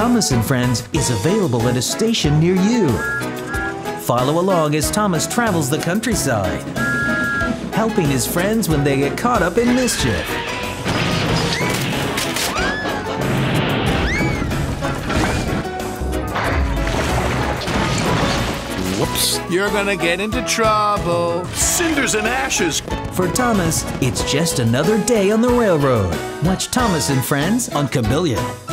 Thomas and Friends is available at a station near you. Follow along as Thomas travels the countryside, helping his friends when they get caught up in mischief. Whoops. You're gonna get into trouble. Cinders and ashes. For Thomas, it's just another day on the railroad. Watch Thomas and Friends on Kabillion.